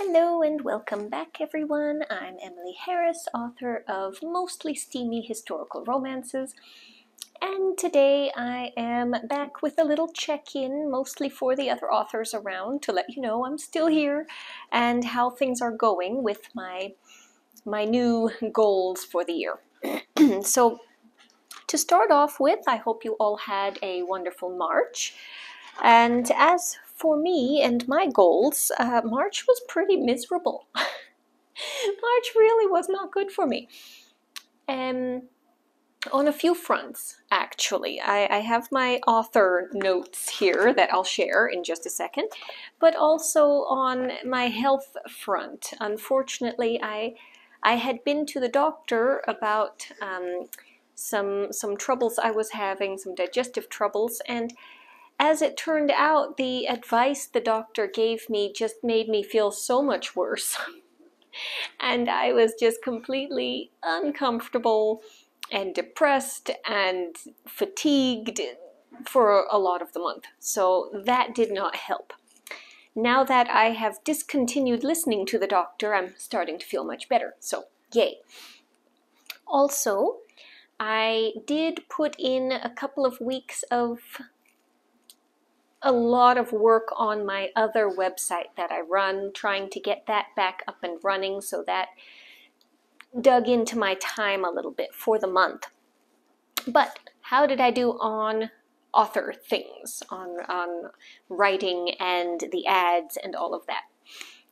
Hello and welcome back everyone. I'm Emilee Harris, author of mostly steamy historical romances. And today I am back with a little check-in, mostly for the other authors around, to let you know I'm still here and how things are going with my, my new goals for the year. so to start off with, I hope you all had a wonderful March. And as for me and my goals, uh, March was pretty miserable. March really was not good for me. Um, on a few fronts, actually. I, I, have my author notes here that I'll share in just a second, but also on my health front. Unfortunately, I, I had been to the doctor about um, some, some troubles I was having, some digestive troubles, and as it turned out, the advice the doctor gave me just made me feel so much worse. and I was just completely uncomfortable and depressed and fatigued for a lot of the month. So that did not help. Now that I have discontinued listening to the doctor, I'm starting to feel much better. So, yay. Also, I did put in a couple of weeks of a lot of work on my other website that I run, trying to get that back up and running so that dug into my time a little bit for the month. But how did I do on author things, on, on writing and the ads and all of that?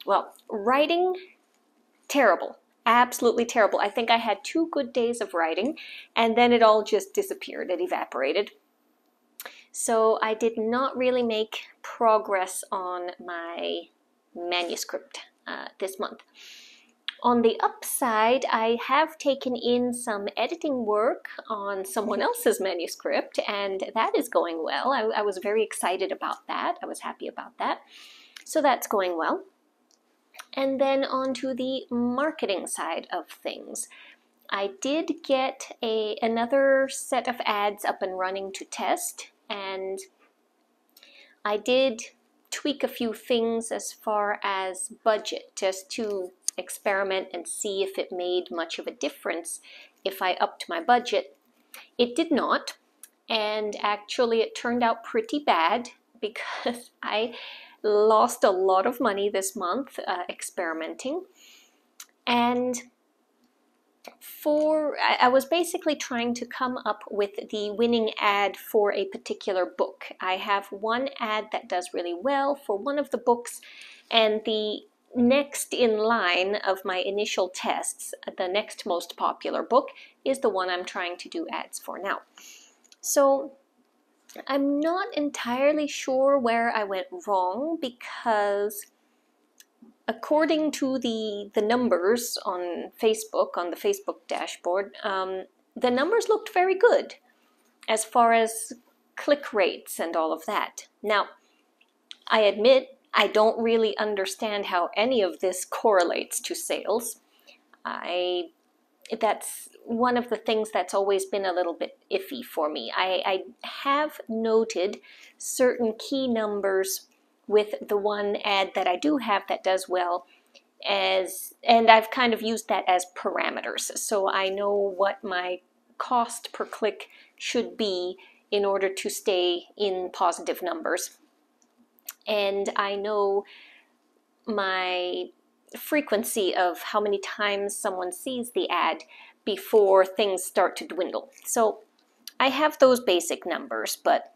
Well, writing, terrible. Absolutely terrible. I think I had two good days of writing and then it all just disappeared. It evaporated. So I did not really make progress on my manuscript uh, this month. On the upside, I have taken in some editing work on someone else's manuscript, and that is going well. I, I was very excited about that. I was happy about that. So that's going well. And then on to the marketing side of things. I did get a another set of ads up and running to test and I did tweak a few things as far as budget just to experiment and see if it made much of a difference if I upped my budget. It did not and actually it turned out pretty bad because I lost a lot of money this month uh, experimenting and for I was basically trying to come up with the winning ad for a particular book. I have one ad that does really well for one of the books and the next in line of my initial tests, the next most popular book, is the one I'm trying to do ads for now. So I'm not entirely sure where I went wrong because according to the, the numbers on Facebook, on the Facebook dashboard, um, the numbers looked very good as far as click rates and all of that. Now, I admit I don't really understand how any of this correlates to sales. I that's one of the things that's always been a little bit iffy for me. I, I have noted certain key numbers with the one ad that I do have that does well as and I've kind of used that as parameters. So I know what my cost per click should be in order to stay in positive numbers. And I know my frequency of how many times someone sees the ad before things start to dwindle. So I have those basic numbers but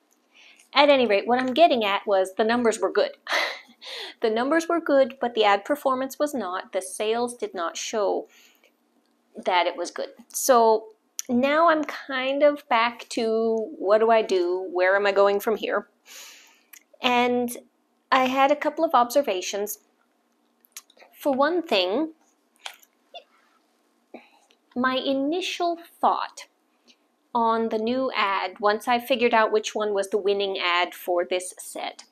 at any rate, what I'm getting at was the numbers were good. the numbers were good, but the ad performance was not. The sales did not show that it was good. So now I'm kind of back to what do I do? Where am I going from here? And I had a couple of observations. For one thing, my initial thought on the new ad once I figured out which one was the winning ad for this set.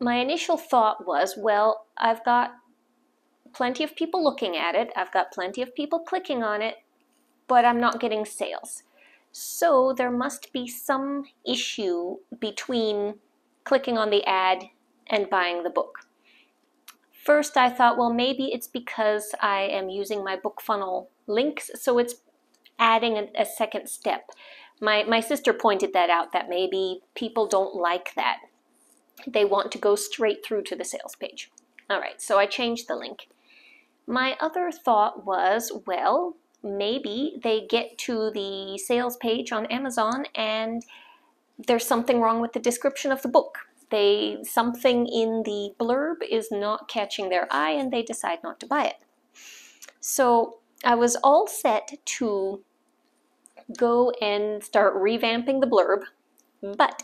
My initial thought was, well, I've got plenty of people looking at it, I've got plenty of people clicking on it, but I'm not getting sales. So there must be some issue between clicking on the ad and buying the book. first I thought, well, maybe it's because I am using my BookFunnel links, so it's adding a, a second step. My, my sister pointed that out, that maybe people don't like that. They want to go straight through to the sales page. All right, so I changed the link. My other thought was, well, maybe they get to the sales page on Amazon and there's something wrong with the description of the book. They something in the blurb is not catching their eye and they decide not to buy it. So I was all set to go and start revamping the blurb, but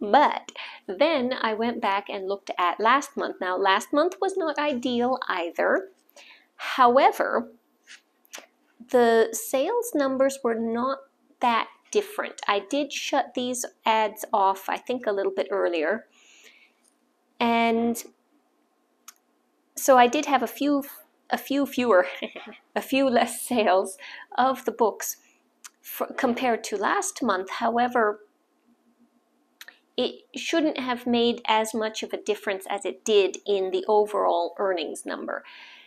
but then I went back and looked at last month. Now, last month was not ideal either. However, the sales numbers were not that different. I did shut these ads off, I think, a little bit earlier. And so I did have a few a few fewer a few less sales of the books for, compared to last month. However, it shouldn't have made as much of a difference as it did in the overall earnings number.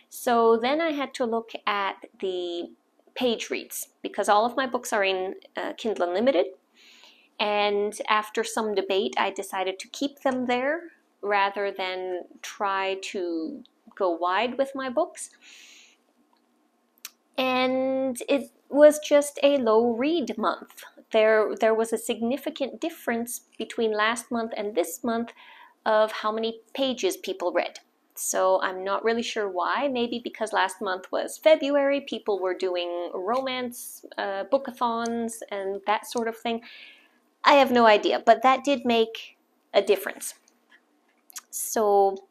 So then I had to look at the page reads because all of my books are in uh, Kindle Unlimited. And after some debate, I decided to keep them there rather than try to go wide with my books. And it was just a low read month. There, there was a significant difference between last month and this month of how many pages people read. So I'm not really sure why. Maybe because last month was February, people were doing romance uh, bookathons and that sort of thing. I have no idea, but that did make a difference. So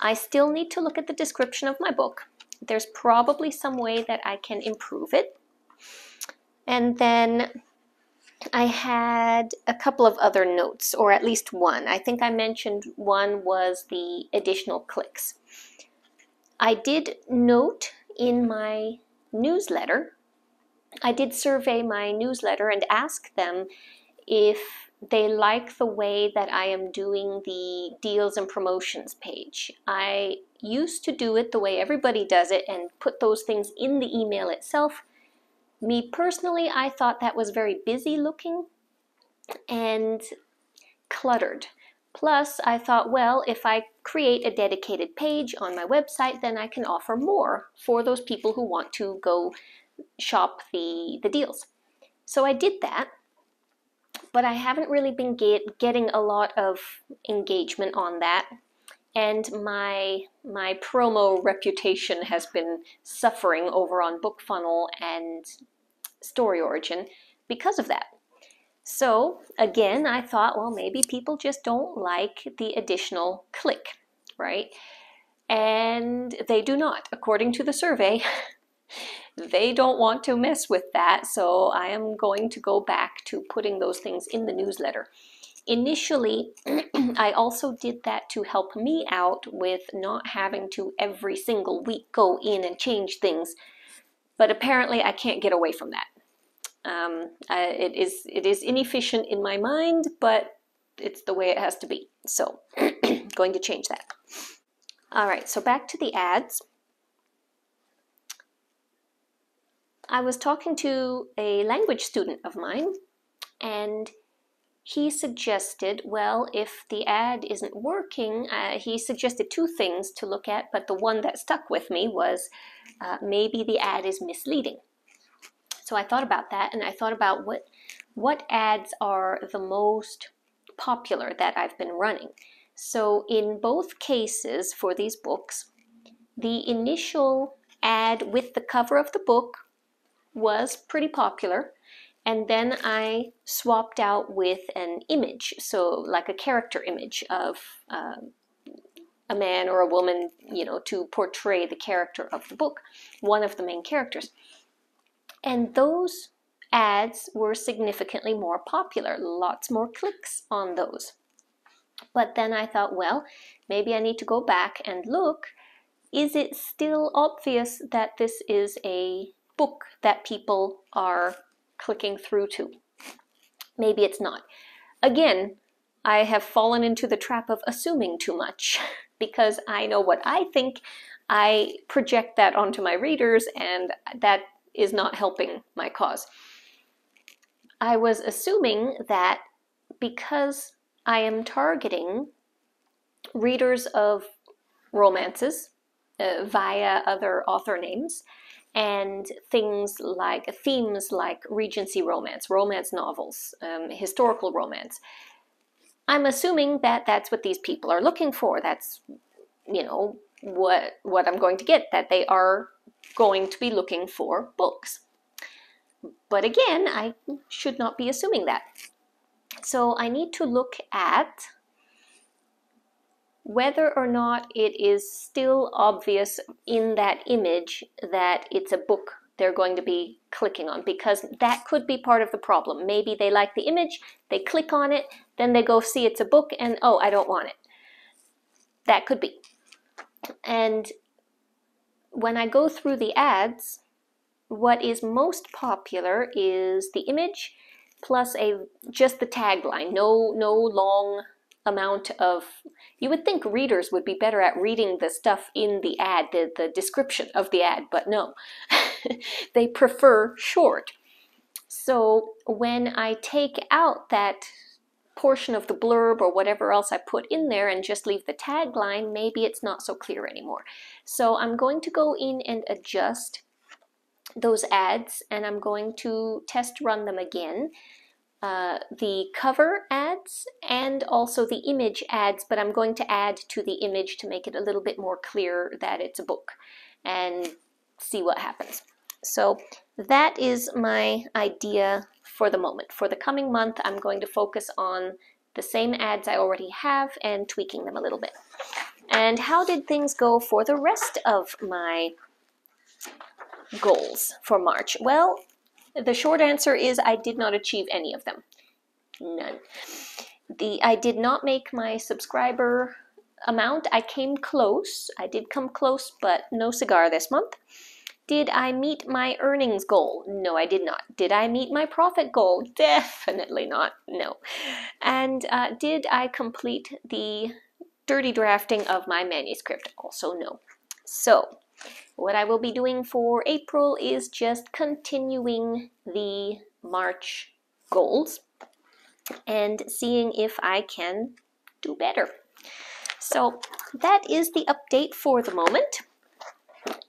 I still need to look at the description of my book. There's probably some way that I can improve it. And then I had a couple of other notes, or at least one. I think I mentioned one was the additional clicks. I did note in my newsletter, I did survey my newsletter and ask them if they like the way that I am doing the deals and promotions page. I used to do it the way everybody does it and put those things in the email itself me personally, I thought that was very busy looking and cluttered. Plus, I thought, well, if I create a dedicated page on my website, then I can offer more for those people who want to go shop the, the deals. So I did that, but I haven't really been get, getting a lot of engagement on that. And my, my promo reputation has been suffering over on BookFunnel and Story Origin because of that. So again, I thought, well, maybe people just don't like the additional click, right? And they do not, according to the survey. they don't want to mess with that, so I am going to go back to putting those things in the newsletter. Initially, I also did that to help me out with not having to every single week go in and change things, but apparently I can't get away from that. Um, uh, it is it is inefficient in my mind, but it's the way it has to be. So, going to change that. All right, so back to the ads. I was talking to a language student of mine, and he suggested, well, if the ad isn't working, uh, he suggested two things to look at, but the one that stuck with me was uh, maybe the ad is misleading. So I thought about that and I thought about what what ads are the most popular that I've been running. So in both cases for these books, the initial ad with the cover of the book was pretty popular. And then I swapped out with an image, so like a character image of uh, a man or a woman, you know, to portray the character of the book, one of the main characters. And those ads were significantly more popular, lots more clicks on those. But then I thought, well, maybe I need to go back and look. Is it still obvious that this is a book that people are clicking through to? Maybe it's not. Again, I have fallen into the trap of assuming too much because I know what I think. I project that onto my readers, and that is not helping my cause. I was assuming that because I am targeting readers of romances uh, via other author names and things like themes like Regency romance, romance novels, um, historical romance. I'm assuming that that's what these people are looking for. That's, you know, what what I'm going to get. That they are going to be looking for books. But again, I should not be assuming that. So I need to look at whether or not it is still obvious in that image that it's a book they're going to be clicking on because that could be part of the problem. Maybe they like the image, they click on it, then they go see it's a book and oh, I don't want it. That could be. And when I go through the ads, what is most popular is the image plus a just the tagline. No no long amount of you would think readers would be better at reading the stuff in the ad the, the description of the ad but no. They prefer short. So when i take out that portion of the blurb or whatever else i put in there and just leave the tagline maybe it's not so clear anymore. So i'm going to go in and adjust those ads and i'm going to test run them again uh, the cover ads and also the image ads, but I'm going to add to the image to make it a little bit more clear that it's a book and see what happens. So that is my idea for the moment. For the coming month, I'm going to focus on the same ads I already have and tweaking them a little bit. And how did things go for the rest of my goals for March? Well, the short answer is I did not achieve any of them. None. The I did not make my subscriber amount. I came close. I did come close, but no cigar this month. Did I meet my earnings goal? No, I did not. Did I meet my profit goal? Definitely not. No. And uh, did I complete the dirty drafting of my manuscript? Also, no. So, what I will be doing for April is just continuing the March goals and seeing if I can do better. So that is the update for the moment.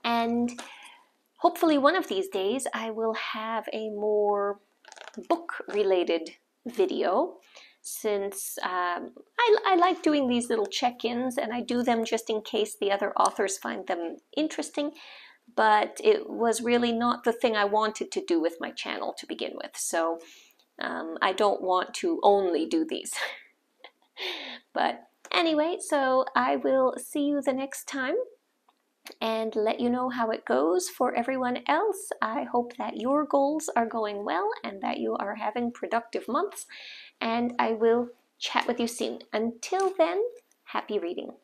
And hopefully one of these days I will have a more book related video since um, I, I, like doing these little check-ins and I do them just in case the other authors find them interesting but it was really not the thing I wanted to do with my channel to begin with so um, I don't want to only do these but anyway so I will see you the next time and let you know how it goes for everyone else. I hope that your goals are going well and that you are having productive months and I will chat with you soon. Until then, happy reading.